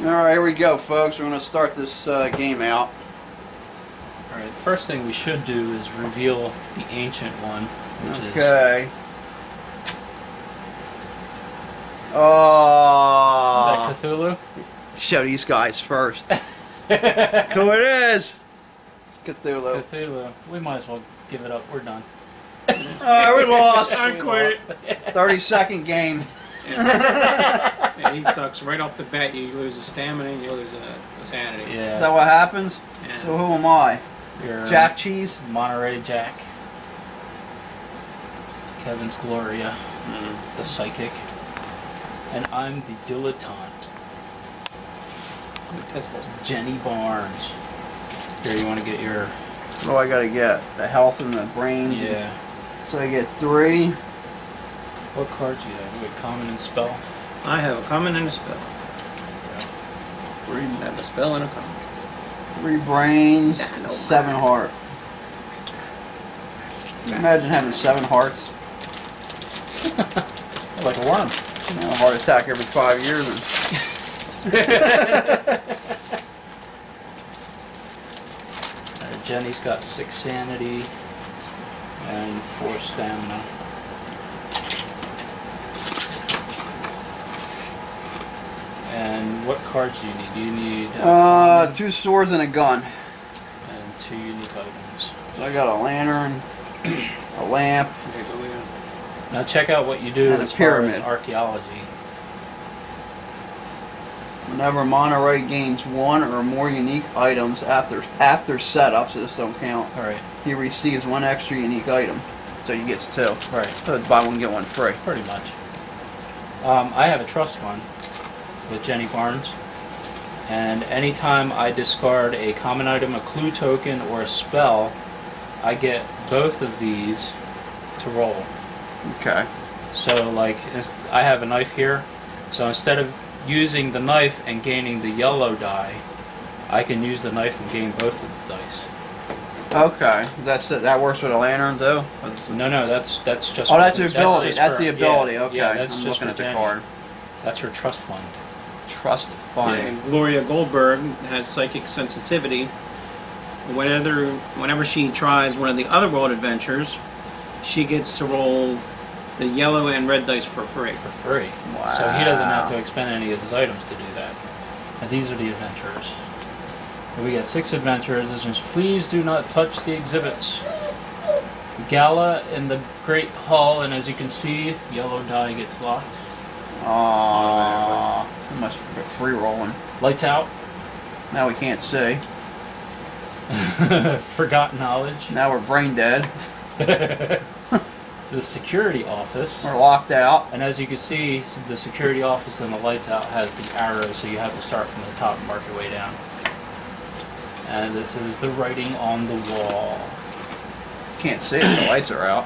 All right, here we go, folks. We're going to start this uh, game out. All right. The first thing we should do is reveal the ancient one, which is Okay. is Oh, that Cthulhu. show these guys first. Who it is? It's Cthulhu. Cthulhu. We might as well give it up. We're done. Oh, we lost. I quit. 30 second game. Yeah, he sucks right off the bat. You lose a stamina and you lose a, a sanity. Is that what happens? Yeah. So who am I? You're Jack Cheese? Monterey Jack. Kevin's Gloria, Mm. the psychic, and I'm the dilettante, The pistols. Jenny Barnes. Here, you want to get your Oh, I got to get? The health and the brains? yeah. So I get three. What cards you have? You have common and spell. I have a common and a spell. Three, I have a spell and a common. three brains, Yeah, seven mind. heart. Imagine having seven hearts. Like a worm. You know, a heart attack every five years. Uh, Jenny's got six sanity and four stamina. And what cards do you need? Do you need Uh, two swords and a gun. and two unique items? So I got a lantern, a lamp. Okay, go in. Now check out what you do as far as pyramid. archaeology. Whenever Monterey gains one or more unique items after after setup, so this don't count, All right, he receives one extra unique item. So he gets two. right, So buy one get one free. pretty much. Um, I have a trust fund with Jenny Barnes, and anytime I discard a common item, a clue token, or a spell, I get both of these to roll. Okay. So, like, I have a knife here. So instead of using the knife and gaining the yellow die, I can use the knife and gain both of the dice. Okay. That's. That works with a lantern though. That's- No, no, that's that's just. Oh, for- that's the ability. just That's for- the ability. yeah, okay. Yeah, that's I'm just looking at the Jenny. card. That's her trust fund. Trust fund. And Gloria Goldberg has psychic sensitivity. Whenever, whenever she tries one of the other world adventures, she gets to roll the yellow and red dice for free. for free. Wow. So he doesn't have to expend any of his items to do that. And these are the adventurers. And we get six adventurers. This means please do not touch the exhibits. Gala in the Great Hall, and as you can see, yellow die gets locked. Aww. So much for free rolling. Lights out. Now we can't see. Forgotten knowledge. Now we're brain dead. The security office. We're locked out. And as you can see, the security office and the lights out has the arrow, so you have to start from the top and work your way down. And this is the writing on the wall. Can't see it. The lights are out.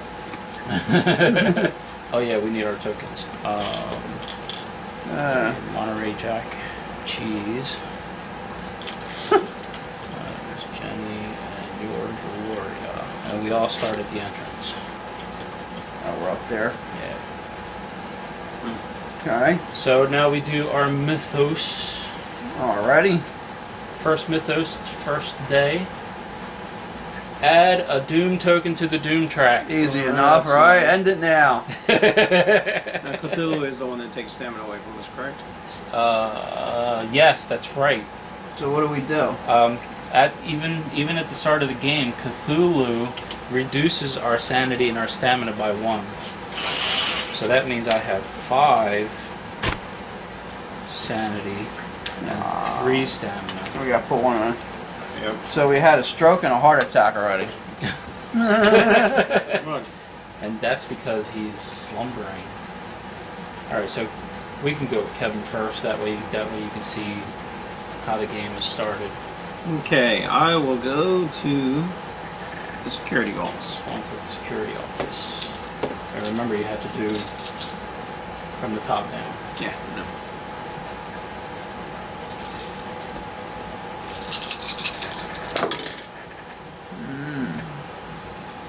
oh yeah, we need our tokens. Um, Uh, Monterey Jack, cheese. uh, there's Jenny and your Gloria, and we all start at the entrance. oh, we're up there. Yeah. Okay. So now we do our mythos. Alrighty. First mythos, first day. Add a Doom token to the Doom track. Easy Alright, enough, right? End it now. Now, Cthulhu is the one that takes stamina away from us, correct? uh, yes, that's right. So what do we do? Um, at even even at the start of the game, Cthulhu reduces our sanity and our stamina by one. So that means I have five sanity and Ah. three stamina. We got to put one in. Yep. So we had a stroke and a heart attack already. And that's because he's slumbering. Alright, so we can go with Kevin first, that way that way you can see how the game is started. Okay, I will go to the security office. onto the security office. And remember you have to do from the top down. Yeah. No.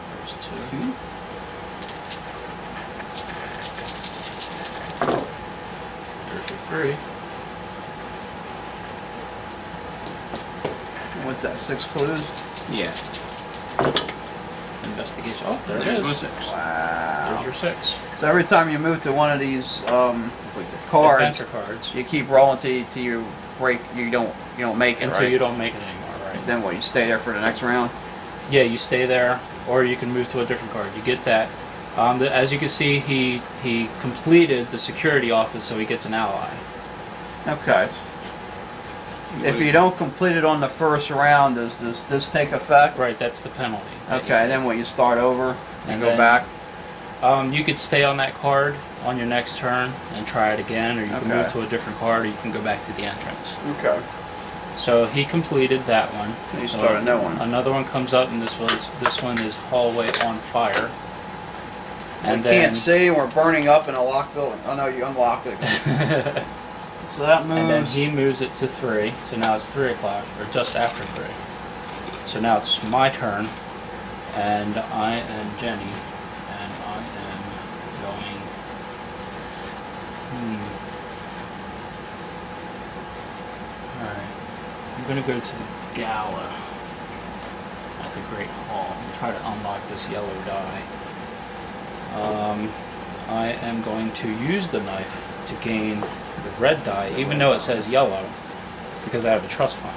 There's two. Two. There's your three. what's that? Six. Yeah. Investigation. Oh, there There's it my is. six. Wow. There's your six. So every time you move to one of these um, cards, cards. you keep rolling till you, till you break. You don't you don't make it Until right. you don't make it anymore, right? Then what? You stay there for the next round. Yeah, you stay there, or you can move to a different card. You get that. Um, the, as you can see, he he completed the security office, so he gets an ally. Okay. If you don't complete it on the first round, does this this take effect? Right, that's the penalty. Okay. Then when you start over and And go then- back. Um, you could stay on that card on your next turn and try it again, or you can move to a different card, or you can go back to the entrance. Okay. So he completed that one. You So start a one. Another one comes up, and this was this one is hallway on fire. we can't see. We're burning up in a locked building. Oh no, you unlocked it. so that moves. And then he moves it to three, so now it's three o'clock, or just after three. So now it's my turn, and I am Jenny, and I am going. Hmm. Alright. I'm gonna go to the gala at the Great Hall and try to unlock this yellow die. Um, I am going to use the knife to gain the red die, even though it says yellow, because I have a trust fund.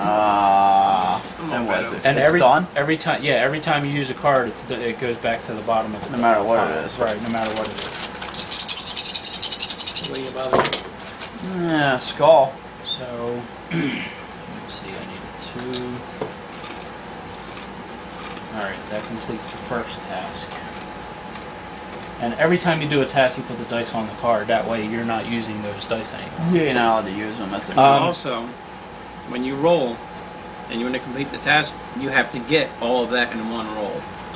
Ah. I'm then all what fed is up. it? And it's every done. every time, yeah, every time you use a card, it's the, it goes back to the bottom of the No matter what it is, Right, no matter what it is. What you about? Yeah, skull. So, let me see, I need two. Alright, that completes the first task. And every time you do a task, you put the dice on the card. That way, you're not using those dice anymore. Yeah, you're not allowed to use them. That's a Um, also, when you roll and you want to complete the task, you have to get all of that in one roll.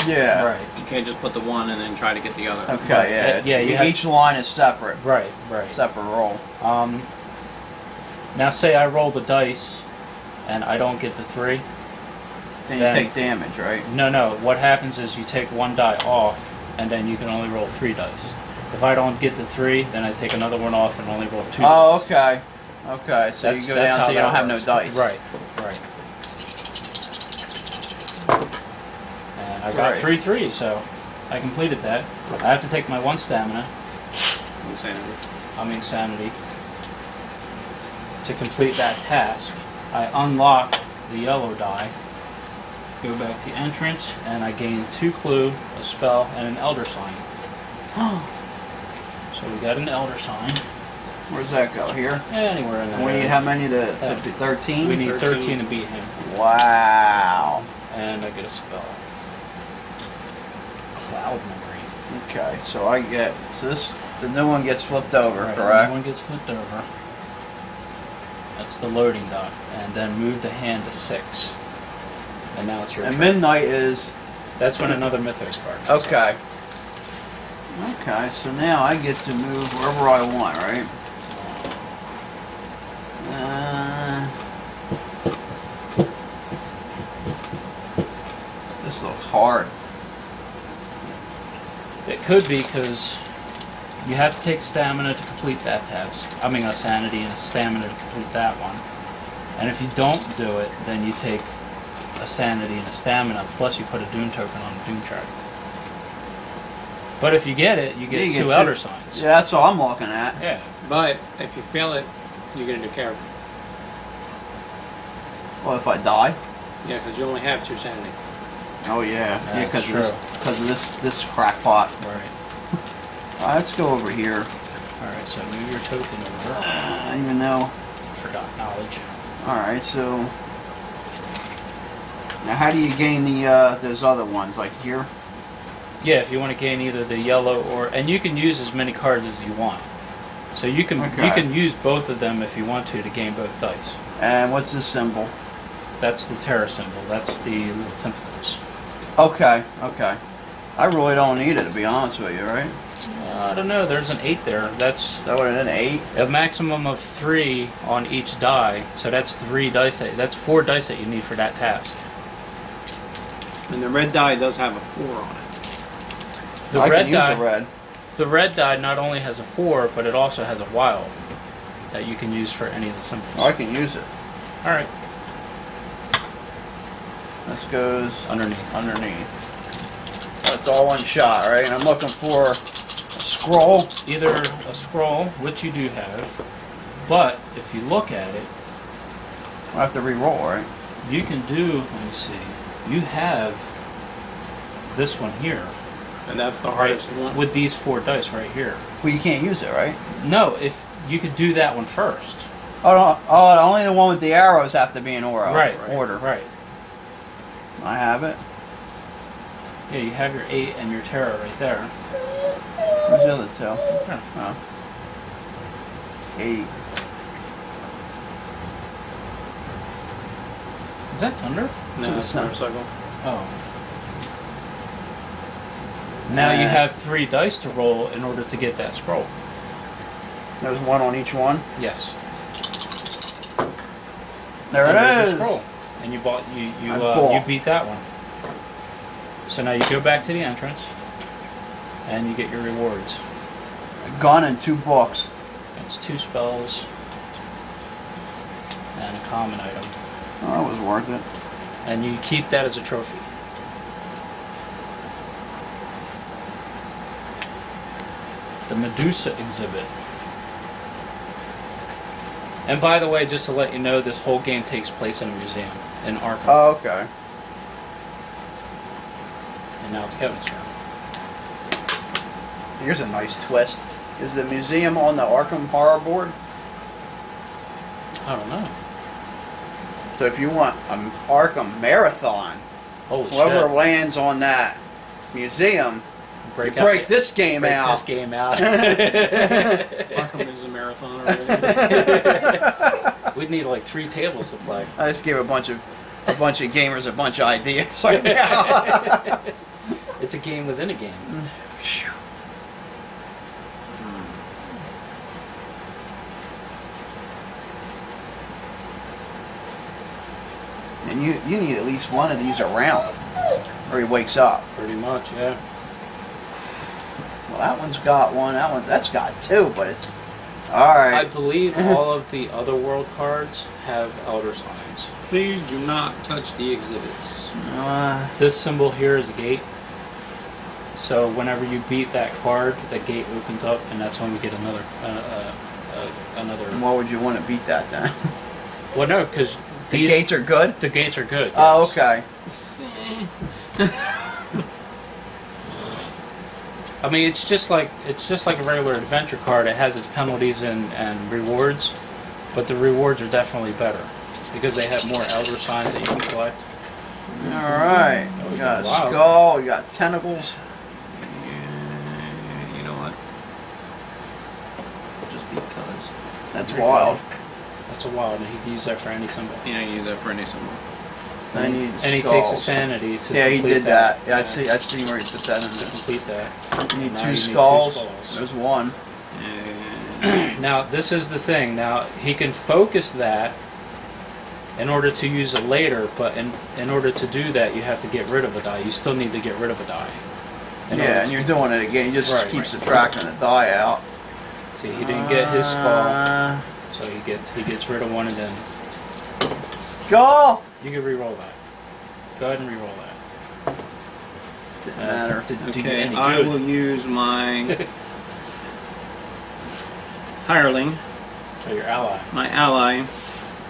yeah. Right, You can't just put the one and then try to get the other. Okay. Yeah. Yeah, you have- each line is separate. right, right. Separate roll. Um, now, say I roll the dice and I don't get the three. Then, Then- you take damage, right? No, no. What happens is you take one die off, and then you can only roll three dice. If I don't get the three, then I take another one off and only roll two. Oh, dice. okay. Okay. So That's- you go down till you don't have no dice. Right, right. And I got Right. three threes, so I completed that. I have to take my one stamina, Insanity. I mean sanity, to complete that task. I unlock the yellow die, go back to entrance, and I gain two clue, a spell, and an elder sign. So we got an elder sign. Where does that go? Here. Anywhere in there. We need how many to, Yeah. to uh, be 13? We need 13. 13 to beat him. Wow. And I get a spell. Cloud memory. Okay, so I get so this the new one gets flipped over, Right, correct? One gets flipped over. That's the loading dock. And then move the hand to six. And now it's your And turn. midnight is That's when another Mythos card. comes up. okay. Okay, so now I get to move wherever I want, right? Uh, this looks hard. It could be because you have to take stamina to complete that task. I mean, a sanity and a stamina to complete that one. And if you don't do it, then you take a sanity and a stamina, plus you put a Doom token on the Doom chart. But if you get it, you get Yeah, you two get two. Elder Signs. Yeah, that's all I'm looking at. Yeah. But if you fail it, you get a new character. Well, if I die. Yeah, because you only have two sanity. Oh yeah, yeah, because of this, because of this, this crackpot. Right. All right, let's go over here. Alright, so move your token over. I don't even know. Forgot knowledge. All right, so now how do you gain the uh, those other ones like here? Yeah, if you want to gain either the yellow or and you can use as many cards as you want. So you can Okay. you can use both of them if you want to to gain both dice. And what's this symbol? That's the terror symbol. That's the little tentacles. Okay, okay. I really don't need it to be honest with you, right? Uh, I don't know. There's an eight there. That's That would have been eight. a maximum of three on each die. So that's three dice. That, that's four dice that you need for that task. And the red die does have a four on it. The I red can use die. the red. The red die not only has a four, but it also has a wild that you can use for any of the symbols. Oh, I can use it. All right. This goes underneath. underneath. That's all one shot, right? And I'm looking for a scroll. Either a scroll, which you do have, but if you look at it, I have to re-roll, right? you can do. Let me see. You have this one here, And that's the right? hardest one. With these four dice right here. Well, you can't use it, right? No, if you could do that one first. Oh, no, oh, only the one with the arrows have to be in order. right. Order. Right. I have it. Yeah, you have your eight and your terror right there. Where's the other two? There. Oh. Eight. Is that thunder? No, So it's it's not- motorcycle. Oh. Now you Uh, have three dice to roll in order to get that scroll. There's one on each one. Yes. There And it there's scroll, and you bought you you uh, you beat that one. So now you go back to the entrance, and you get your rewards. A gun and two books. It's two spells and a common item, Oh, that was worth it. and you keep that as a trophy. The Medusa exhibit. And by the way, just to let you know, this whole game takes place in a museum in Arkham. Oh, okay. and now it's Kevin's turn. Here's a nice twist. Is the museum on the Arkham Horror Board? I don't know. So if you want an Arkham Marathon, Holy whoever shit. lands on that museum, Break, you break out, this game break out. this game out. Arkham is a marathon already. We'd need like three tables to play. I just gave a bunch of a bunch of gamers a bunch of ideas right now. It's a game within a game. You you need at least one of these around, or he wakes up. Pretty much, yeah. Well, that one's got one. That one that's got two, but it's all right. I believe all of the other world cards have elder signs. Please do not touch the exhibits. Uh, This symbol here is a gate. So whenever you beat that card, the gate opens up, and that's when we get another uh, uh, uh, another. why would you want to beat that then? Well, no, because the these gates are good. the gates are good. Oh, yes. okay. I mean, it's just like it's just like a regular adventure card. It has its penalties and, and rewards, but the rewards are definitely better because they have more elder signs that you can collect. All right. Oh, We got a got wild. skull. We got tentacles. Yeah, you know what? Just because. That's Very wild. That's a wild, and he can use that for any symbol. Yeah, you use that for any symbol. I need and he takes a sanity to Yeah, he complete did that. Yeah, I Yeah. see. I see where he put that in To complete that. You need two you need two skulls. skulls. There's one. And Now, this is the thing. Now, he can focus that in order to use it later, but in, in order to do that, you have to get rid of a die. You still need to get rid of a die. Yeah, and you're doing it again. He just Right, keeps right. subtracting the die out. See, he didn't get his skull, Uh, so he gets he gets rid of one, and then skull. you can re-roll that. Go ahead and re-roll that. Didn't Uh, matter. Didn't okay, any I will use my hireling, Or your ally. my ally,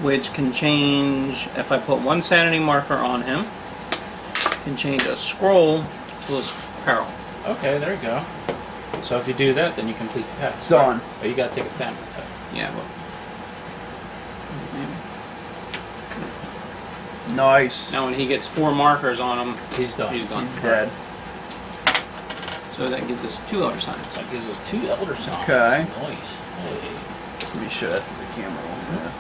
which can change if I put one sanity marker on him. Can change a scroll to his peril. Okay, there you go. So if you do that, then you complete the task. Done. But you gotta take a stamina test. Yeah, well. Nice. Now when he gets four markers on him, He's done. he's done. He's dead. So that gives us two elder signs. That gives us two elder signs. Okay. Nice. Hey. Let me show that to the camera. real fast.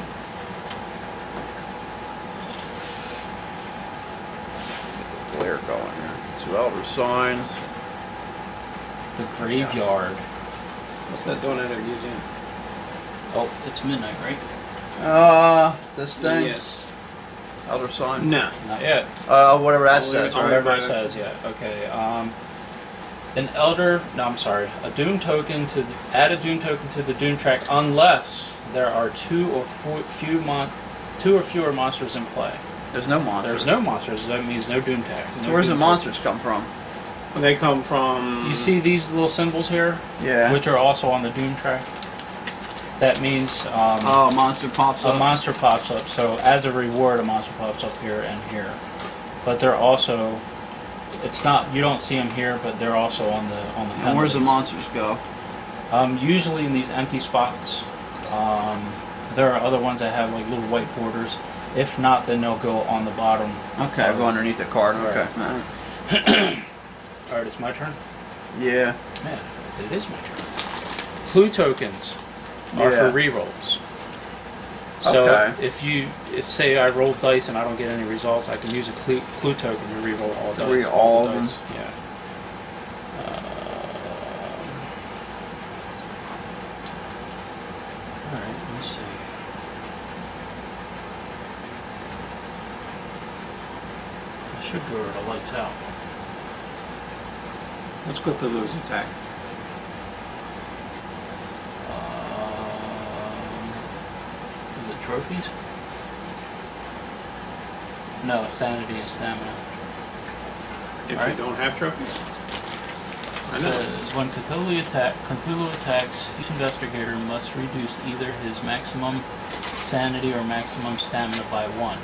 Get the glare going here. Two elder signs. The graveyard. What's that doing at a museum? Oh, it's midnight, right? Uh, this thing. Yes. Elder sign. No. Not yet. Uh, whatever that I'll says, it right? Whatever it says, yeah. Okay. Um, an elder. No, I'm sorry. A doom token to add a doom token to the doom track unless there are two or four, few mon, two or fewer monsters in play. There's no monsters. There's no monsters. That means no doom tag. So no where's the doom monsters come from? They come from. You see these little symbols here, Yeah. which are also on the doom track. That means um, oh, a monster pops a up. monster pops up. So as a reward, a monster pops up here and here. But they're also, it's not you don't see them here, but they're also on the on the. and where's the monsters go? Um, usually in these empty spots. Um, there are other ones that have like little white borders. If not, then they'll go on the bottom. Okay, I'll go underneath the card. Okay. Right. Alright. All right, it's my turn. Yeah. Man, it is my turn. Clue tokens are Yeah. for rerolls. So Okay. if you, if say I roll dice and I don't get any results, I can use a clue, clue token to reroll all dice. Re- all the of dice. Yeah. Um, all right, let me see. I should go where the lights out. Let's go to lose attack. Um, is it trophies? No, sanity and stamina. If Right. you don't have trophies. It says when Cthulhu, attack, Cthulhu attacks, each investigator must reduce either his maximum sanity or maximum stamina by one.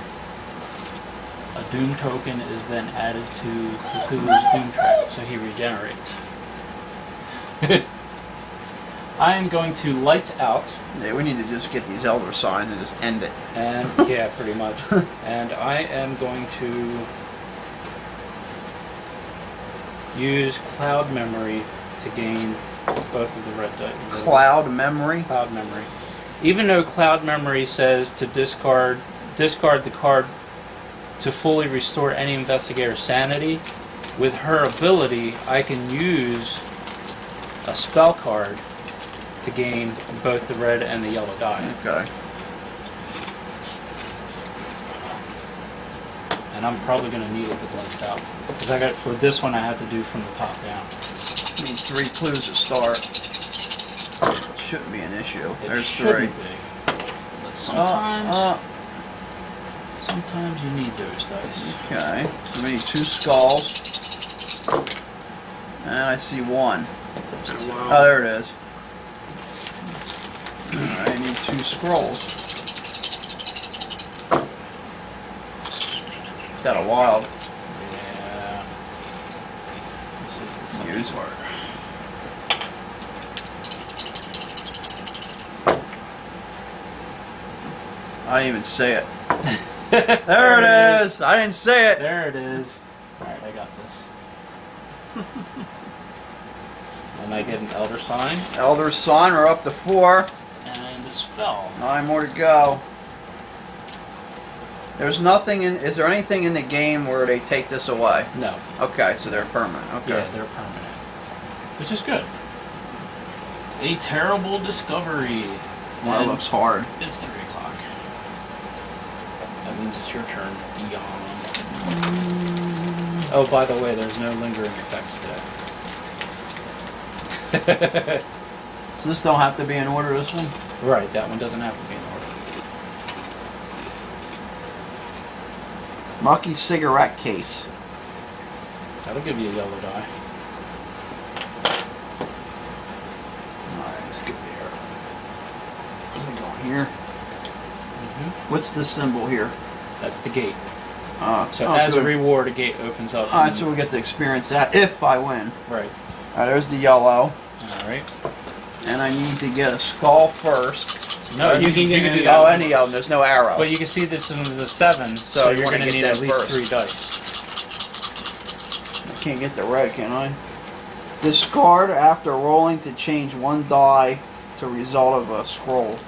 A doom token is then added to Cthulhu's doom track, so he regenerates. I am going to lights out. Yeah, we need to just get these elder signs and just end it. And yeah, pretty much. and I am going to use cloud memory to gain both of the red dice. Cloud memory. Cloud memory. Even though cloud memory says to discard discard the card to fully restore any investigator's sanity, with her ability I can use a spell card to gain both the red and the yellow die. Okay. and I'm probably going to need it with lights out. Because I got for this one, I have to do from the top down. Need three clues to start. Shouldn't be an issue. It There's three. be, but sometimes, Uh, sometimes you need those dice. uh, okay. So we need two skulls. And I see one. Oh, Wow. there it is. I need two scrolls. Got a wild. Yeah. This is the Use. part. I didn't even say it. There it is. I didn't say it. There it is. Alright, I got this. and I get an elder sign Elder Sign, we're up to four. And a spell. Nine more to go. There's nothing in. Is there anything in the game where they take this away? No. Okay, so they're permanent. Okay. Yeah, they're permanent. Which is good. A terrible discovery. Well, that looks hard. It's three o'clock. That means it's your turn, Dion. Oh, by the way, there's no lingering effects today. So this don't have to be in order. This one. Right, that one doesn't have to be in order. Lucky cigarette case. That'll give you a yellow die. Alright, let's get there. Where's it going here? hmm What's the symbol here? That's the gate. Uh, So oh, as a reward, a gate opens up. Alright, so we get to experience that if I win. right. Alright, there's the yellow. All right. And I need to get a skull first. No, You you, can you can do Oh, any of them. There's no arrow. But you can see this is a seven, so, So you you're going to need at least first. three dice. I can't get the red, can I? Discard after rolling to change one die to result of a scroll.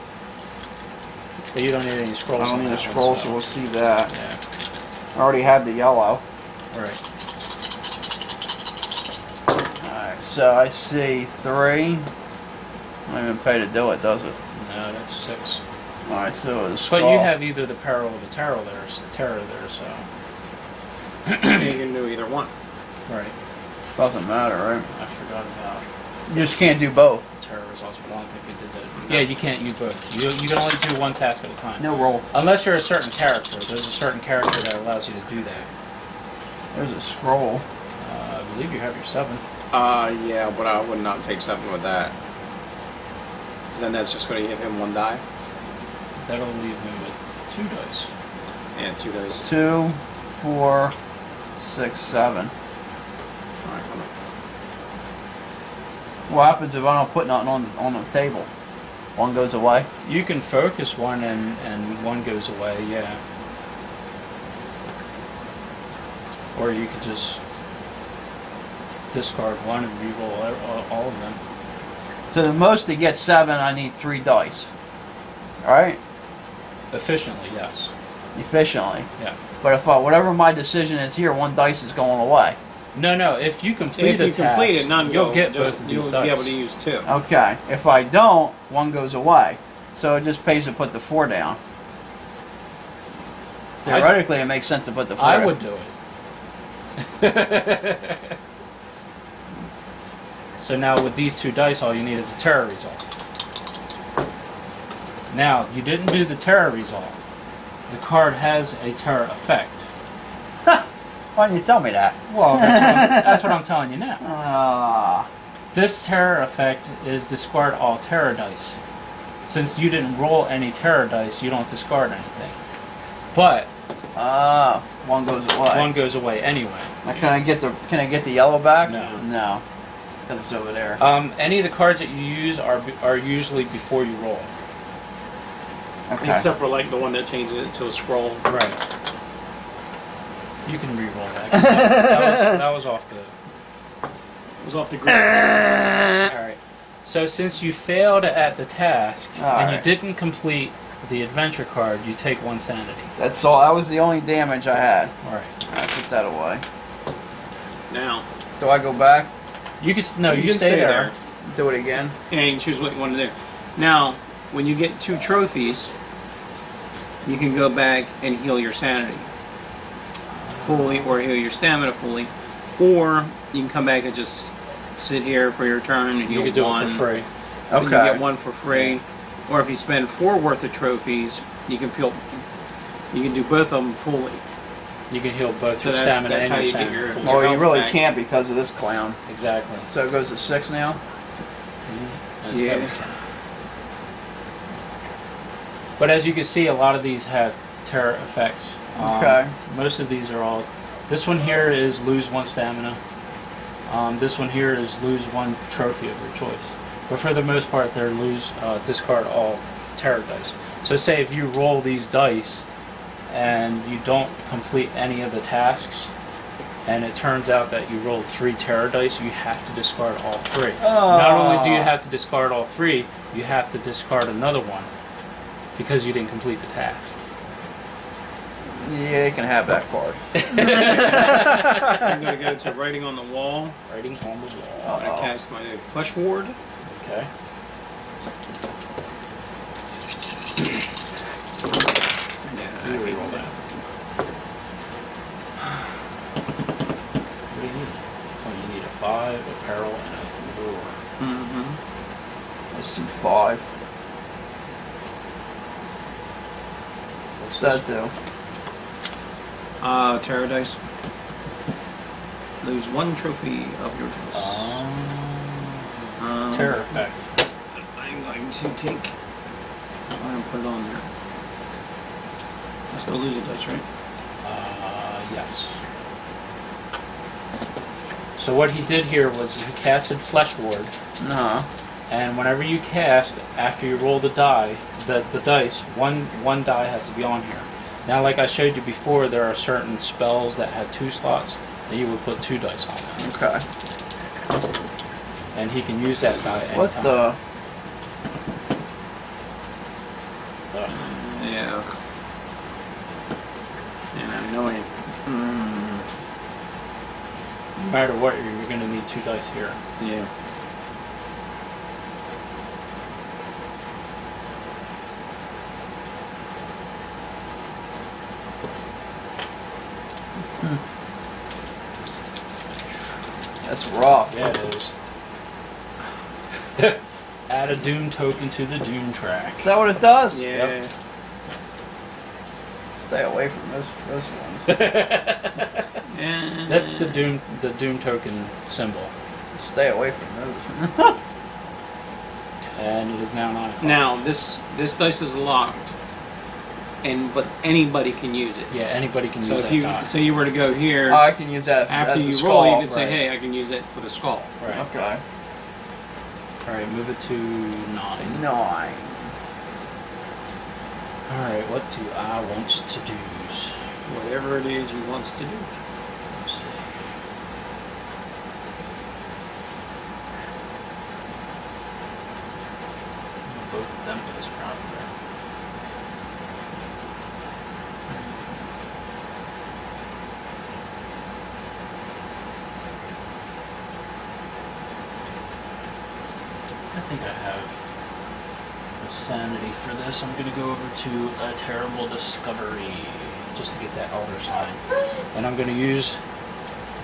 But you don't need any scrolls. I don't need a that scroll, so we'll see that. Yeah. I already have the yellow. Right. Alright, so I see three. Not even pay to do it, does it? No, that's six. Alright, so the skull. But you have either the peril or the terror there, s- terror there, so. you can do either one. Right. Doesn't matter, right? I forgot about You just can't do both. terror results, but I don't think we did that. Yeah, you can't use both. You, you can only do one task at a time. No roll. Unless you're a certain character. There's a certain character that allows you to do that. There's a scroll. Uh, I believe you have your seven. Uh, yeah, but I would not take seven with that. 'Cause Then that's just going to give him one die. That'll leave him with two dice. Yeah, two dice. Two, four, six, seven. All right, come on. What happens if I don't put nothing on the, on the table? One goes away. You can focus one and, and one goes away, yeah. Or you could just discard one and re-roll all, all- all of them. So the most to get seven, I need three dice. All right, Efficiently, yes. efficiently. Yeah. But if I, whatever my decision is here, one dice is going away. No, no. If you complete If a you complete task, it, none you'll go. get just, both of You'll these be dice. able to use two. Okay. If I don't, one goes away. So it just pays to put the four down. I- Theoretically, it makes sense to put the four. I down. would do it. so now with these two dice, all you need is a terror result. Now, you didn't do the terror result. The card has a terror effect. Why didn't you tell me that? Well, that's what, I'm, that's what I'm telling you now. Ah. This terror effect is discard all terror dice. Since you didn't roll any terror dice, you don't discard anything. But Ah. one goes away. one goes away anyway. Now, can I get the Can I get the yellow back? No. No. Because it's over there. Um, any of the cards that you use are are usually before you roll. Okay. Except for like the one that changes it to a scroll. Right. You can re-roll That, that was, that was off the. It was off the grid. All right. So since you failed at the task and you didn't complete the adventure card, you take one sanity. That's all. That was the only damage I had. All right. I put that away. now, Do I go back? You can no. You, can stay, there. Do it again? and you can choose what you want to do. Now, when you get two trophies, you can go back and heal your sanity fully, or heal your stamina fully, or you can come back and just sit here for your turn and You heal can do one. it for free. Then Okay. You get one for free, or if you spend four worth of trophies, you can feel. You can do both of them fully. You can heal both So your that's- stamina that's and how your you get sanity. your- fully. Oh, you really back. can't because of this clown. Exactly. So it goes to six now. And it's Yeah. Kevin's turn. But as you can see, a lot of these have terror effects. Um, Okay. Most of these are all. This one here is lose one stamina. Um, this one here is lose one trophy of your choice. But for the most part, they're lose uh, discard all terror dice. So say if you roll these dice and you don't complete any of the tasks, and it turns out that you rolled three terror dice, you have to discard all three. Not only do you Oh. have to discard all three, you have to discard another one because you didn't complete the task. Yeah, you can have that card. I'm going to go to writing on the wall. Writing on the wall. I'm going to cast my flesh ward. Okay. Yeah, You I re-roll that. What do you need? Oh, you need a five, a peril, and a lure. Mm-hmm. I see five. What's What's that this? do? Uh, terror dice. Lose one trophy of your choice. Um, Um, terror effect. I'm going to take. I'm going to put it on there. I still lose a dice, right? Uh, yes. So what he did here was he casted Flesh Ward, No. and whenever you cast, after you roll the die, the, the dice, one one die has to be on here. Now, like I showed you before, there are certain spells that have two slots that you would put two dice on, Okay. and he can use that die anytime. What the? Ugh. Yeah. And annoying. Mm, No matter what, you're, you're going to need two dice here. yeah. That's rough. Yeah, it is. Add a Doom token to the Doom track. Is that what it does? Yeah. Yep. Stay away from those this one. And That's the Doom the Doom token symbol. Stay away from those. And it is now nine o'clock. Now this this dice is locked, and but anybody can use it. Yeah, anybody can So use if that you die. say you were to go here Oh, I can use that after as a you skull. roll, you can say, "Hey, I can use it for the skull." Right. Okay. Alright, move it to nine. Nine. Alright, what do I want to do? Whatever it is you wants to do. Let's see. Both of them for this probably. I think I have the sanity for this. I'm gonna go over to a terrible discovery just to get that elder sign. And I'm gonna use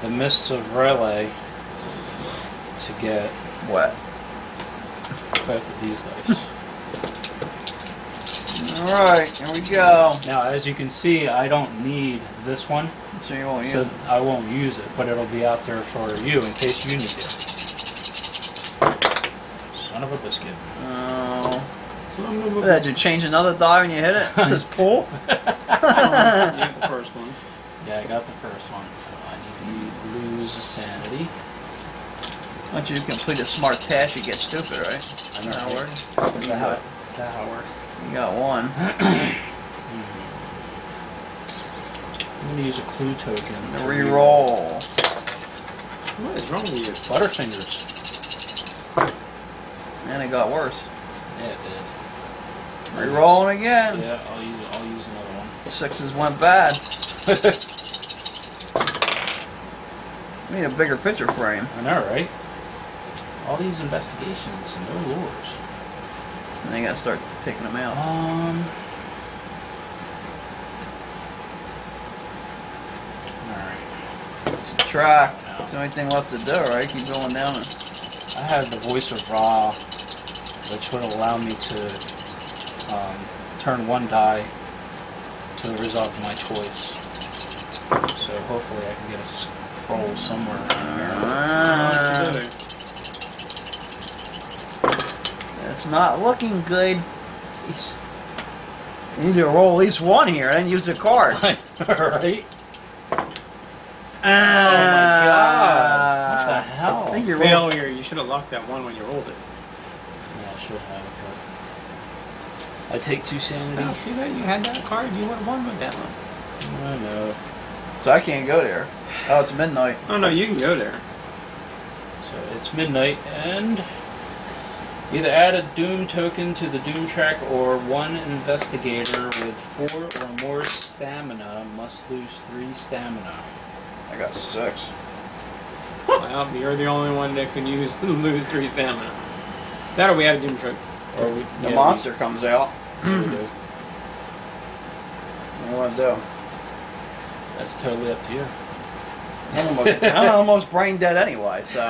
the mists of Releh to get What? both of these dice. Alright, here we go. Now, as you can see, I don't need this one, So you won't use so it. I won't use it, but it'll be out there for you in case you need it. Son of a biscuit. Oh. So I'm What, did you change another die when you hit it? Just pull? you get the first one. Yeah, I got the first one, so I need to lose sanity. Once you complete a smart task, you get stupid, right? I know, That right? works. Is You that how, got, is that how it works? you got one. I'm gonna use a clue token. to Reroll. What is wrong with you? Butterfingers. And it got worse. Yeah, it did. Rerolling again. Yeah, I'll use I'll use another one. Sixes went bad. Need a bigger picture frame. I know, right? All these investigations, no lures. And then you gotta start taking them out. Um. Alright. Subtract. It's the only thing left to do, right? Keep going down. I have the voice of Ra, which would allow me to um, turn one die to the result of my choice. So hopefully I can get a scroll somewhere around here. Together. it's not looking good. Jeez. You need to roll at least one here and then use the card. right? Ah, Oh my god! What the hell? I think you're rolling. Failure. You should have locked that one when you rolled it. Yeah, I should have, but I take two Now, sanity. see that you had that card, you would have won with that one. I know. So I can't go there. Oh, it's midnight. Oh no, you can go there. So it's midnight, and either add a Doom token to the Doom track, or one investigator with four or more stamina must lose three stamina. I got six. well, you're the only one that can use lose three stamina. That or we had a doom trick. Or we, The yeah, monster comes out. We, yeah. What do you want to do? That's totally up to you. I'm almost, I'm almost brain dead anyway, so.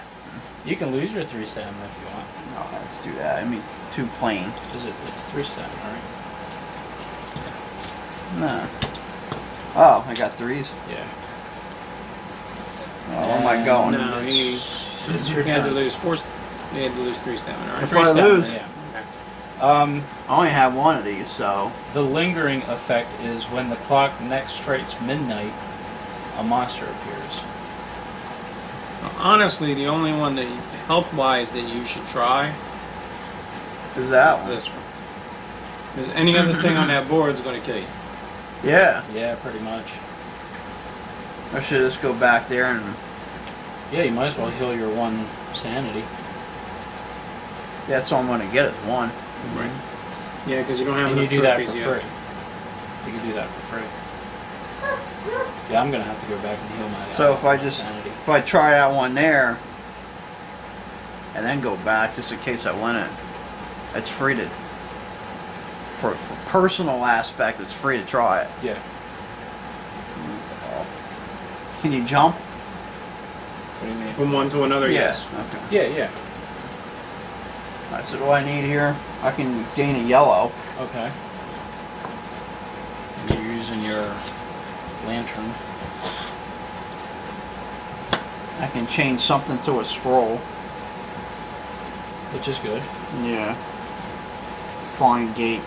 You can lose your three stamina if you want. let's do that. I mean, too plain. Is it? It's three stamina, right? No. Oh, I got threes. Yeah. Oh, where am I going? No, he, It's, it's your he had to turn. lose four. St- He had to lose three stamina, right? If Three I stamina, lose- yeah. Okay. Um, I only have one of these, so. The lingering effect is when the clock next strikes midnight, a monster appears. Honestly, the only one that health-wise that you should try Is that is one? this one. Because any other thing on that board is going to kill you. Yeah. Yeah, pretty much. I should just go back there and. Yeah, you might as well heal your one sanity. That's all I'm going to get is one. Right. Yeah, because you don't have And you do that for trophies free. You can do that for free. Yeah, I'm gonna have to go back and heal my. So uh, if I just sanity. if I try that one there, and then go back just in case I win it, it's free to. For, for personal aspect, it's free to try it. Yeah. Can you jump? What do you mean? From one to another, yes. Okay. Yeah, yeah. Alright, so what do I need here? I can gain a yellow. Okay. And you're using your lantern. I can change something to a scroll. Which is good. Yeah. Fine gate.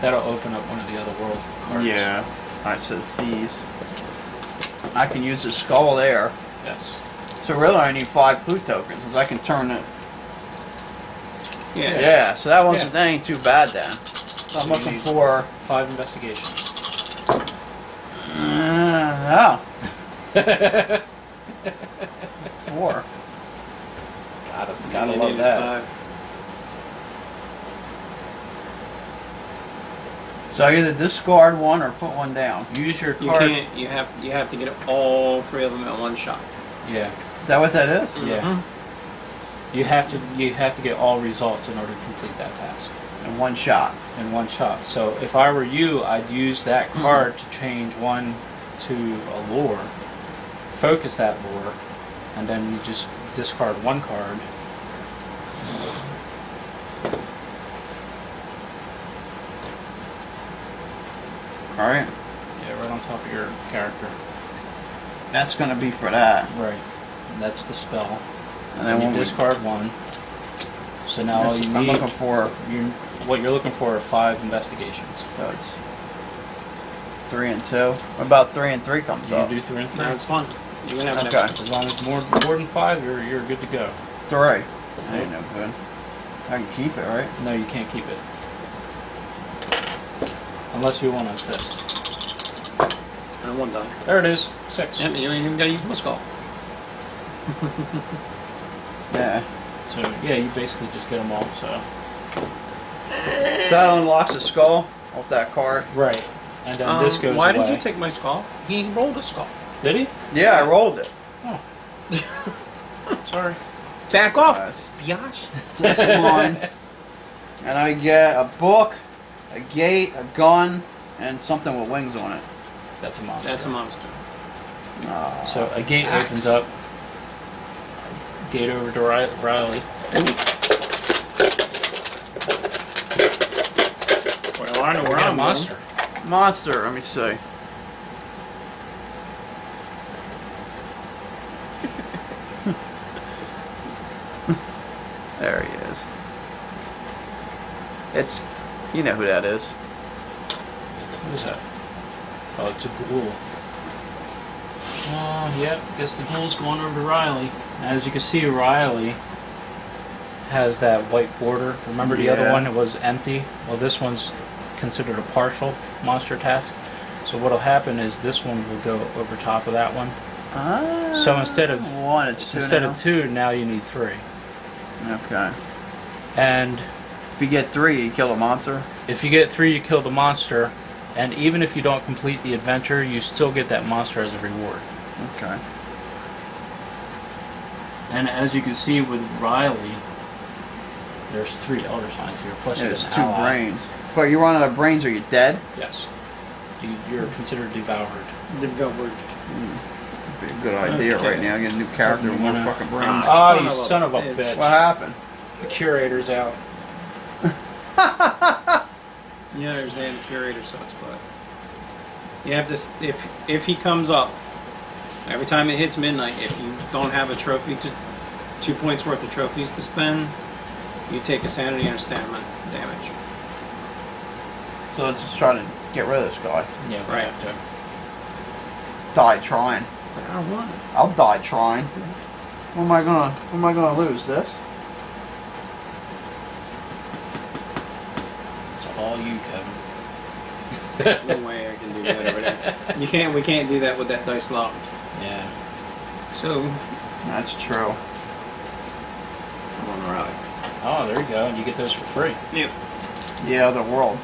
That'll open up one of the other world cards. Yeah. Alright, so it's these. I can use the skull there. Yes. So really I need five clue tokens, because I can turn it. Yeah. Yeah, so that wasn't Yeah. that ain't too bad then. So I'm You looking need- for Five investigations. uh, oh, four. gotta You gotta love that. five. So either discard one or put one down. Use your You card. can't. You have. You have to get all three of them at one shot. Yeah. Is that what that is? Yeah. Mhm. You have to you have to get all results in order to complete that task In one shot. in one shot. So if I were you, I'd use that card to change one to a lore, focus that lore, and then you just discard one card. Alright. Yeah, right on top of your character. That's gonna be for that. Right. And that's the spell. And And then you when we, discard one. So now all this- you I'm need looking for you what you're looking for are five investigations. so it's three and two. What about three and three comes Do up? you do three and three? No, it's fun. You can have Okay. that. As long as more more than five, you're you're good to go. Three. That ain't no good. I can keep it, right? No, you can't keep it. Unless you want to assist. And one die. There it is. Six. Yep, you don't even gotta use my skull. Yeah. So yeah, you basically just get them all. So So that unlocks the skull off that card. right, and then this Um, goes why away. did you take my skull? He rolled a skull. Did he? Yeah, I rolled it. Oh. Sorry. Back off, Guys. biatch. This one. And I get a book, a gate, a gun, and something with wings on it. That's a monster. That's a monster. Ah. So a gate Axe. opens up. Gate over to Riley. Well, I know where Get a I'm monster. Monster, let me see. there he is. It's, you know who that is. What is that? Oh, it's a ghoul. Oh, yep. Guess the ghoul's going over to Riley. As you can see, Riley has that white border. Remember the other one? It was empty. Well, this one's considered a partial monster task. So what'll happen is this one will go over top of that one. Ah, So instead of- one, it's two Instead now? of two, now you need three. Okay. And If you get three, you kill a monster. if you get three, you kill the monster. And even if you don't complete the adventure, you still get that monster as a reward. Okay. And as you can see with Riley, there's three elder signs here. Plus, There's two ally. brains. But you run out of brains, are you dead? Yes, you, you're considered devoured. Devoured. Be a good idea Okay. right now. Get a new character with more Wanna- fucking brains. Ah. Oh, son you of son of a bitch. bitch! what happened? The curator's out. You understand the curator sucks, but you have this. If if he comes up every time it hits midnight, if you don't have a trophy to two points worth of trophies to spend, you take a sanity and a stamina damage. So let's just try to get rid of this guy. Yeah, we Right. have to. Die trying. But I don't want it. I'll die trying. What am I gonna? What am I gonna lose? This? It's all you, Kevin. There's no way I can do that over there. You can't. We can't do that with that dice locked. Yeah. So That's true. I'm on the rally. Oh, there you go. And you get those for free. Yep. Yeah, the world.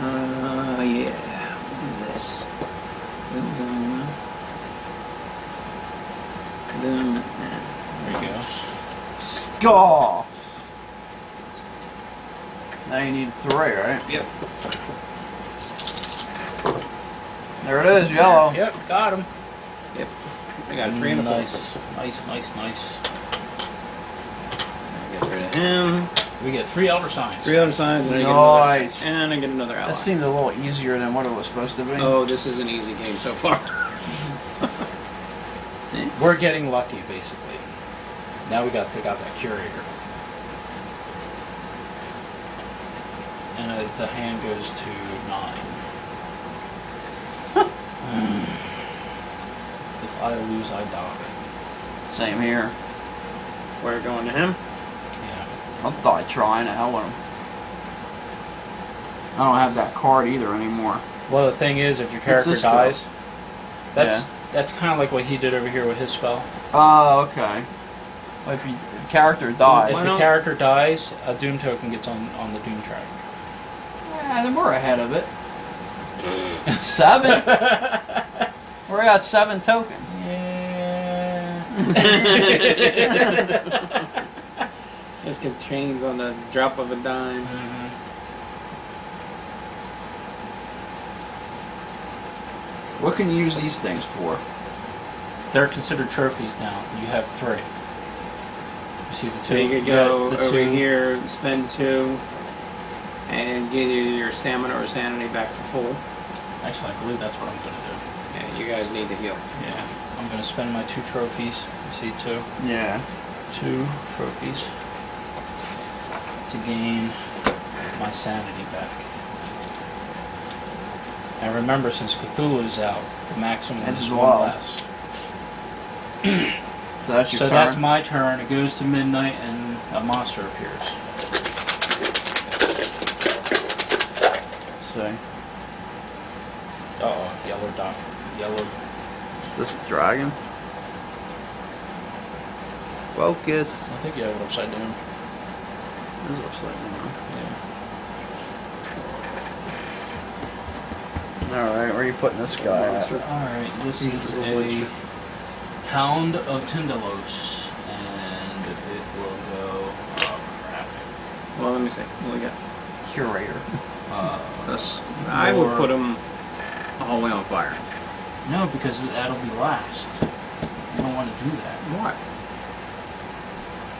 Uh, yeah. This. Boom, boom. Boom. There you go. Skull. Now you need three, right? Yep. There it is, yellow. Yep, got him. Yep. I got a three and a four. nice, nice, nice, nice. Get rid of him. We get three elder signs. Three other signs, and then I get Nice. another. And I get another ally. That seemed a little easier than what it was supposed to be. Oh, this is an easy game so far. We're getting lucky, basically. Now we got to take out that curator. And uh, the hand goes to nine. if I lose, I die. Same here. We're going to him. Yeah. I'll die trying to hell with him. I don't have that card either anymore. Well, the thing is, if your What's character this do? dies, that's that's kind of like what he did over here with his spell. Oh, okay. Well, if you the character dies, if the character dies, a doom token gets on on the doom track. yeah, then we're ahead of it. Seven. we're at seven tokens. Yeah. This contains on the drop of a dime. Mhm. What can you use these things for? They're considered trophies now. You have three. You see the two. So you could go the over two. here, spend two, and get either your stamina or sanity back to full. Actually, I believe that's what I'm gonna do. Yeah, you guys need to heal. Yeah, I'm gonna spend my two trophies. You see two, Yeah. two trophies to gain my sanity back. And remember, since Cthulhu is out, the maximum As is well. one less. So that's your So turn. that's my turn. It goes to midnight, and a monster appears. Let's see. Oh, yellow dot, yellow. This dragon. Focus. I think you have it upside down. This looks like Yeah. All right, where are you putting this guy at? All right, this He's is a a. Hound of Tindalos, and it will go. Oh crap! Well, let me see. What we got? Curator. Uh, This, I would Or- put him all the way on fire. no, because that'll be last. You don't want to do that Why?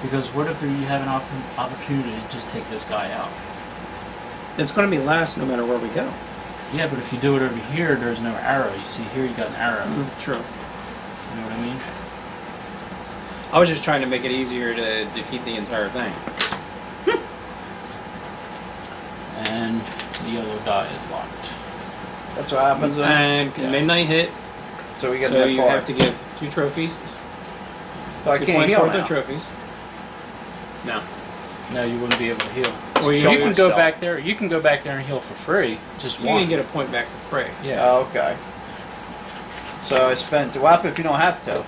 because what if you have an opp- opportunity to just take this guy out? It's going to be last no matter where we go. Yeah, but if you do it over here, there's no arrow. You see here, you got an arrow. Mm, True. You know what I mean? I was just trying to make it easier to defeat the entire thing. And the yellow die is locked. That's what happens. Then. And Yeah. midnight hit, So we get so you card. have to get two trophies. so I two can't points heal worth now. of trophies. No. No, you wouldn't be able to heal. Or you, you can myself. go back there. You can go back there and heal for free. Just You one. can get a point back for free. yeah. Oh, okay. So I spent. Well, happen if you don't have to.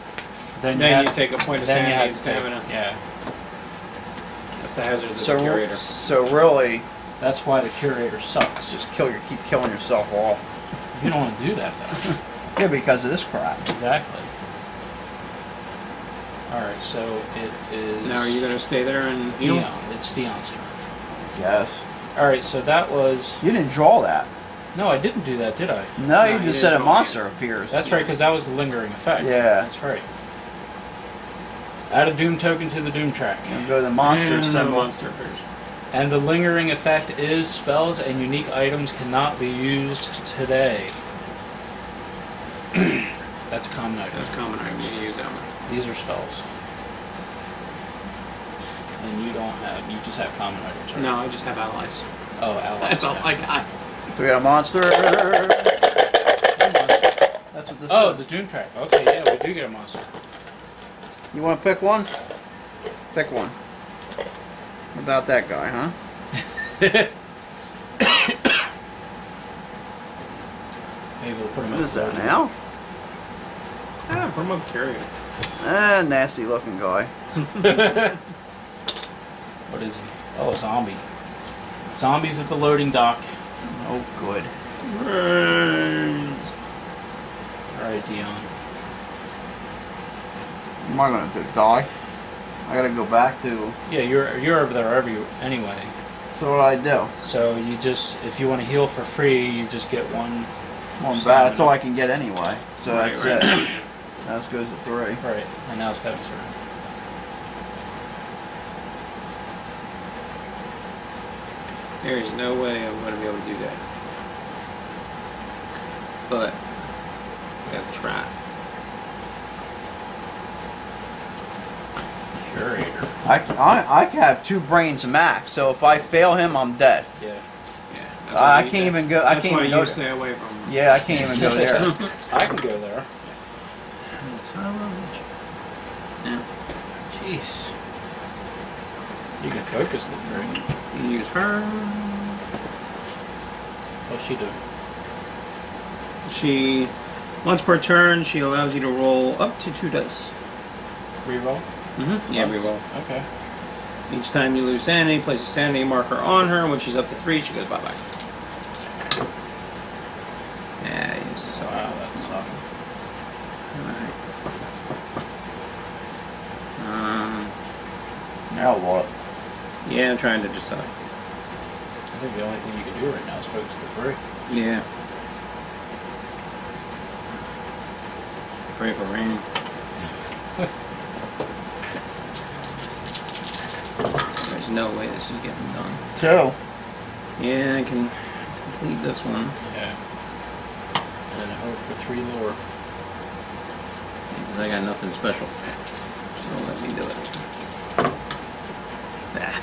then then you, you take a point of then you have and to take. stamina. Yeah. That's the hazards of So the curator. so really, That's why the curator sucks. just kill your keep killing yourself off. You don't want to do that though. Yeah, because of this crap. exactly. All right, so it is. Now, are you going to stay there and heal? Dion? It's Dion's turn. Yes. All right, so that was. You didn't draw that. No, I didn't do that, did I? No, No, you you just said a draw it. monster appears. That's right, because that was the lingering effect. Yeah. That's right. Add a doom token to the doom track. You go to the monster And another symbol. monster appears. And the lingering effect is spells and unique items cannot be used today. That's common items. That's common. I'm going use that one. These are spells. And you don't have, you just have common items, right? No, I just have allies. Oh, allies. That's all yeah. I got. We got a monster. That's what this Oh, is. the Doom track. Okay, yeah, we do get a monster. You want to pick one? Pick one. What about that guy, huh? Maybe we'll put him What at is the that loading. now? Ah, put him a curator. Ah, nasty looking guy. What is he? Oh, a zombie. Zombies at the loading dock. Oh, good. Alright, Dion. What am I gonna? Die? I gotta go back to. Yeah, you're you're over there every anyway. So what do I do? So you just if you want to heal for free, you just get one One bad. That's all I can get anyway. So Right, that's right. it. That goes to three. Right, and now it's Kevin's turn. There's no way I'm going to be able to do that. But, I gotta try. Curator. I, I, I can have two brains max. So if I fail him, I'm dead. Yeah. Yeah. that's I can't even go- I That's can't why even you go there. stay away from. Him. Yeah, I can't even go there. I can go there. Yeah. Jeez. You can focus the three. Use her. What's she do? She, once per turn, she allows you to roll up to two dice. Reroll? Mm-hmm. Yeah, Nice. reroll. Okay. Each time you lose sanity, place a sanity marker on her. When she's up to three, she goes bye bye. Yeah, you suck. Wow, that sucked. Alright. Um, Now what? yeah, I'm trying to decide. I think the only thing you can do right now is focus the three. Yeah. Pray for rain. There's no way this is getting done. Two. Yeah, I can complete this one. Yeah. And then hope for three lore. Because I got nothing special. So let me do it. Ah.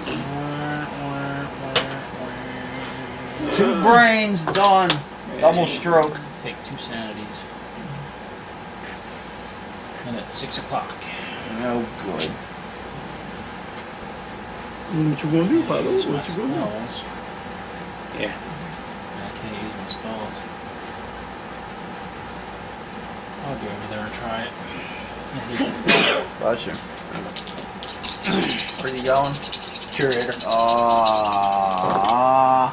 Two brains done. Double stroke. Take two sanities. And it's six o'clock. No good. What you gonna do, Use my spells. Yeah. I can't use my spells. I'll go over there and try it. I hate this guy. Bless you. Where you going? Curator. Ah.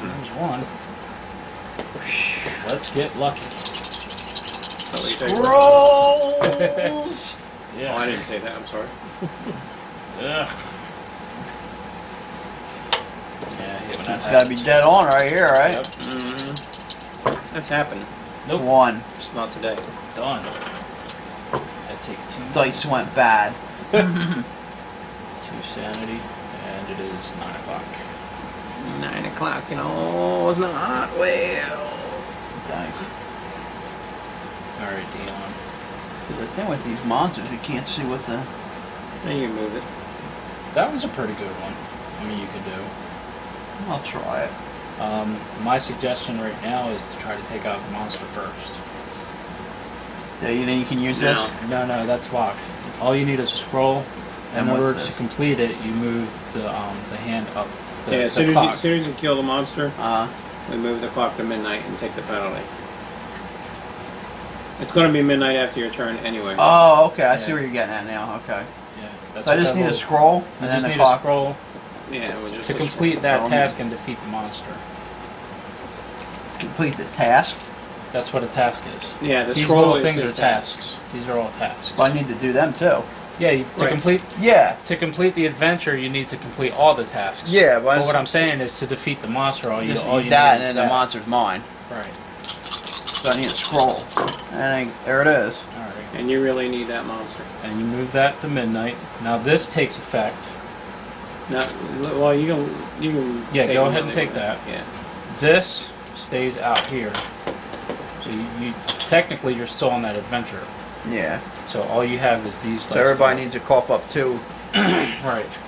There's one. Let's get lucky. Rolls. Oh, I didn't say that. I'm sorry. Ugh. Yeah, I hate when that It's gotta be dead on right here, right? Yep. Mm-hmm. That's happened. Nope. One. Just not today. Done. I take two. Dice went bad. Two sanity, and it is nine o'clock. Nine o'clock and all is not well. Thanks. All right, Dion. The thing with these monsters, you can't see what the. Now you move it. That was a pretty good one. I mean, you could do. I'll try it. Um, my suggestion right now is to try to take out the monster first. Yeah, you think you can use No. this? No, no, that's locked. All you need is a scroll. And In order this? to complete it, you move the um, the hand up. The, yeah, the as soon as, you, as soon as you kill the monster, Uh, we move the clock to midnight and take the penalty. It's going to be midnight after your turn anyway. oh, okay. I see where you're getting at now. Okay. Yeah, that's So I just need a scroll You and just need the a scroll yeah, with just to complete that task and defeat the monster. Complete the task. That's what a task is. Yeah, the These scroll little things are task. tasks. These are all tasks. But I need to do them too. Yeah, you, to Right. complete Yeah. to complete the adventure, you need to complete all the tasks. Yeah, but But what I'm saying is to defeat the monster, all you Just all eat you that, need and is then the monster's mine. Right. So I need a scroll. And I, there it is. All right. And you really need that monster. And you move that to midnight. Now this takes effect. Now, well, you can you can. Yeah, go ahead and take that. Yeah. This stays out here. So you, you technically you're still on that adventure. Yeah. So all you have is these. So everybody to- needs a cough up too. Right.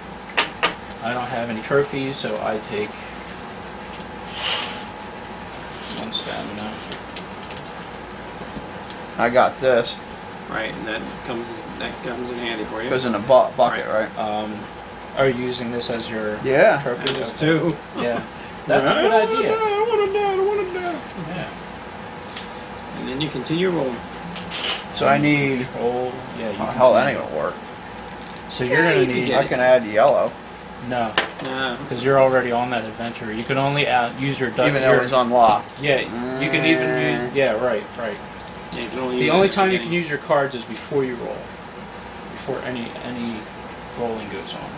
I don't have any trophies, so I take one stamina. I got this. Right, and that comes that comes in handy for you. Goes in a bu- bucket, Right. right? Um, are you using this as your Yeah. trophy? There's Okay. two. Yeah. That's a good idea. I want to die. I want to die. Yeah. And then you continue rolling. So I need. Control. Yeah. You Oh, hell, that ain't gonna work. So you're Yeah, gonna you need get I can add yellow, no, Nah. because you're already on that adventure. You can only out, use your. du- even though your- it's unlocked. Yeah. You can even Mm. use. Yeah. Right. Right. Yeah, you can only The use only time you can use your cards is before you roll. Before any any rolling goes on.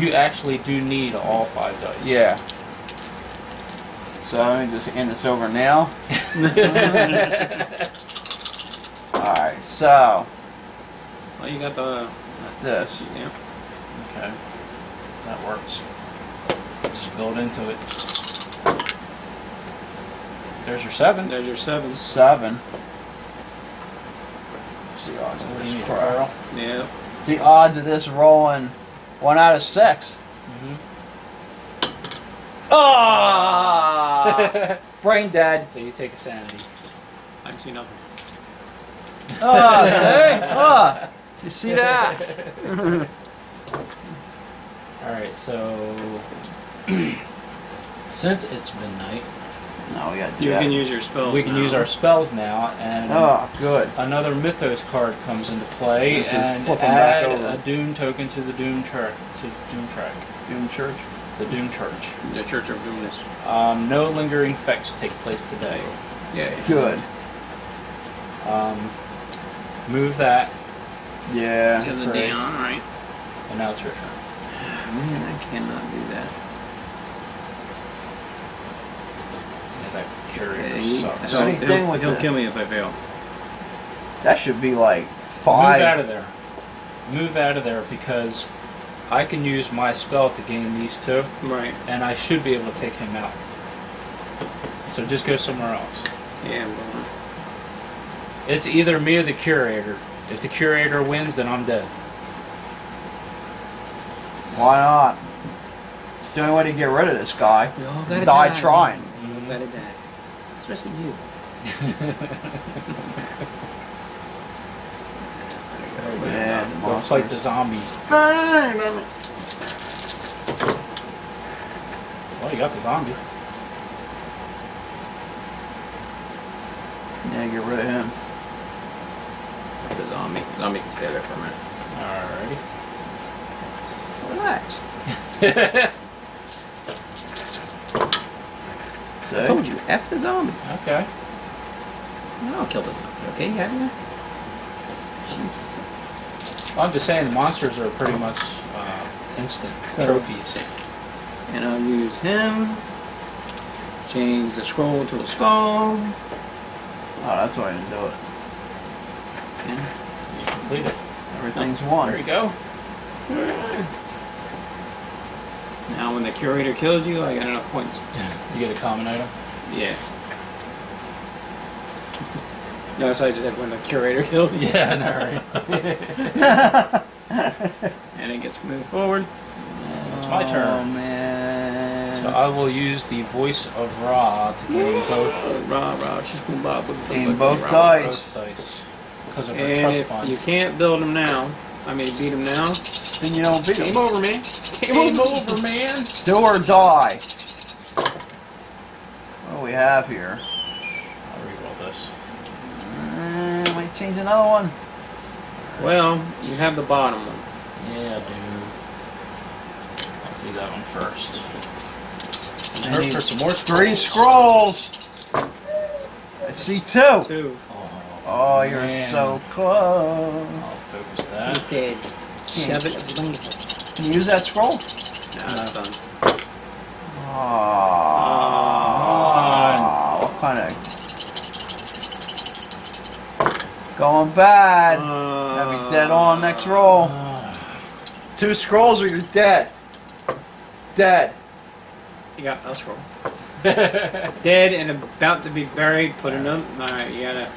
You actually do need all five dice. Yeah. So let me just end this over now. Alright, so Well, you got the got this. yeah. Okay, that works. Just build into it. There's your seven. There's your seven. Seven. What's the odds of this you? Carl? Yeah. What's the odds of this rolling one out of 6 Mhm. Ah! Brain dead. so you take a sanity. I can see nothing. Oh, see? Oh, you see that? All right, so since it's midnight, No, we gotta You that. can use your spells. we can now. use our spells now, and Oh, good. another Mythos card comes into play, This is and flipping back add over. a Doom token to the Doom track. To Doom track, Doom Church. the Doom Church. the Church of Doomness. Um, no lingering effects take place today. Yeah. Good. Um, move that, Yeah. To the Right. down, right? and now it's your turn. Man, I cannot do that. Yeah, that curator he- sucks. so Anything he'll, with he'll the- kill me if I fail. That should be like five. Move out of there. Move out of there because I can use my spell to gain these two, Right. and I should be able to take him out. So just go somewhere else. Yeah, I'm going. It's either me or the curator. If the curator wins, then I'm dead. Why not? The only way to get rid of this guy. We all gotta Die die. trying. We all gotta die. Especially you. Yeah, the Go fight the monsters. zombie. Well, you got the zombie. Yeah, get rid of him. The zombie. Zombie can stay there for a minute. Alrighty. Relax. See? I told you, F the zombie. okay. No, I'll kill the zombie, okay? Have you? I'm just saying the monsters are pretty much uh, instant So- trophies. And I'll use him. Change the scroll to a skull. Oh, that's why I didn't do it. And You complete it. Everything's one. There one. you go. Now when the curator kills you, I got enough points. You get a common item. Yeah. Notice I just said when the curator killed you. Yeah, no, right. And it gets moved forward. It's my turn. Oh, man. So I will use the voice of Ra to gain both, Rah, rah, she's boom, bob, boom, boom, Gain boom, both rah, dice. both dice because of her And trust if fund. you can't build them now, I mean beat them now, Then you don't beat game over, man. Game over, man. Do or die. What do we have here? I'll reroll this. Uh, might change another one. Well, you have the bottom one. Yeah, dude. I'll do that one first. I Hope need for some more Three scrolls. scrolls. I see two. Two. Oh, Oh, you're man. so close. I'll focus He that. Said, shove it away. Can you use that scroll? Nah, that's done. Oh, what kind of going bad? Have me dead on next roll. Ah, Two scrolls or you're dead. Dead. You got a scroll. Dead and about to be buried. Put another. Alright, you gotta.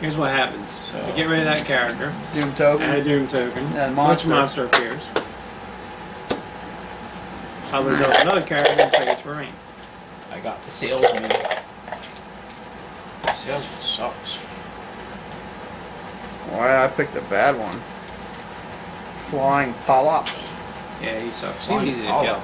Here's what happens. So- to get rid of that character, Doom add a doom token. That Which monster. monster appears? I'll reveal another character and take it for rain. I got the salesman. Salesman sucks. Why I picked a bad one. Flying polyps. Yeah, he sucks. He's Flying easy to kill.